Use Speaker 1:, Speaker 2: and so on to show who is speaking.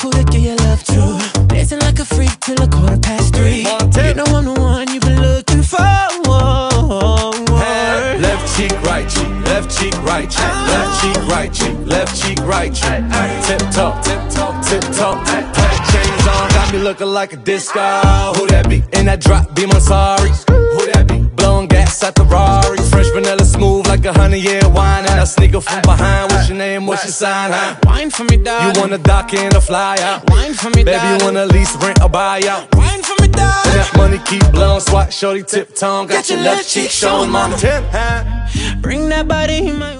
Speaker 1: who to give your love to. Dancing like a freak till a quarter past three. You know I'm the one you've been looking for.
Speaker 2: Left cheek, right cheek, left cheek, right cheek, ah. left cheek, right cheek, left cheek, right cheek. Tip top, tip top, tip top. Chains on, got me looking like a disco. Who that be? In that drop, be my sorry. Who that be? Blowing gas at the Rari. Fresh vanilla smooth like a honey year wine. And I sneak up from behind. Name? What's your sign? Huh?
Speaker 1: Wine for me, dog.
Speaker 2: You wanna dock in or fly out?
Speaker 1: Wine for me,
Speaker 2: Baby, you wanna lease, rent, or buy out?
Speaker 1: Wine for me, dog.
Speaker 2: And that money keep blowing, swat, shorty, tip tongue. Got, your left cheek showing, mama. Tip, huh?
Speaker 1: Bring that body in my